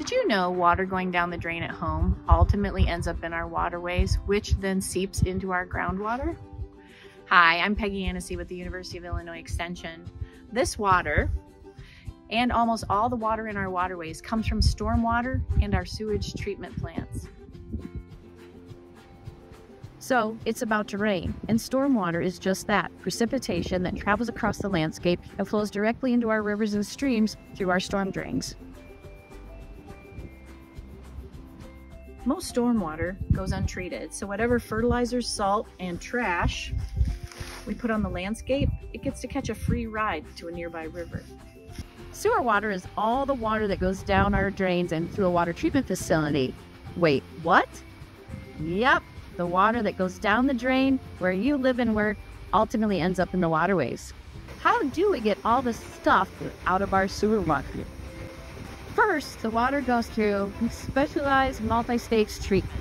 Did you know water going down the drain at home ultimately ends up in our waterways, which then seeps into our groundwater? Hi, I'm Peggy Anesi with the University of Illinois Extension. This water and almost all the water in our waterways comes from stormwater and our sewage treatment plants. So it's about to rain, and stormwater is just that precipitation that travels across the landscape and flows directly into our rivers and streams through our storm drains. Most stormwater goes untreated, so whatever fertilizers, salt, and trash we put on the landscape, it gets to catch a free ride to a nearby river. Sewer water is all the water that goes down our drains and through a water treatment facility. Wait, what? Yep, the water that goes down the drain where you live and work ultimately ends up in the waterways. How do we get all this stuff out of our sewer water? First, the water goes through specialized multi-stage treatment.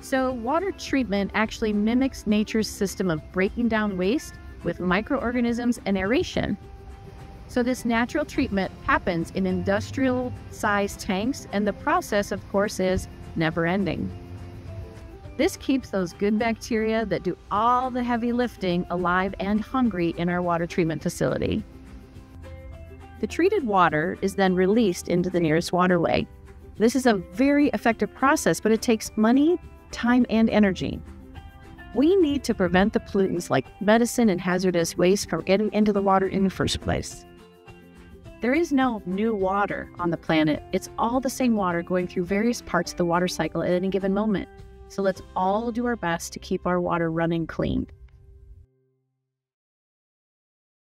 So, water treatment actually mimics nature's system of breaking down waste with microorganisms and aeration. So, this natural treatment happens in industrial sized tanks, and the process, of course, is never ending. This keeps those good bacteria that do all the heavy lifting alive and hungry in our water treatment facility. The treated water is then released into the nearest waterway. This is a very effective process, but it takes money, time, and energy. We need to prevent the pollutants like medicine and hazardous waste from getting into the water in the first place. There is no new water on the planet. It's all the same water going through various parts of the water cycle at any given moment. So let's all do our best to keep our water running clean.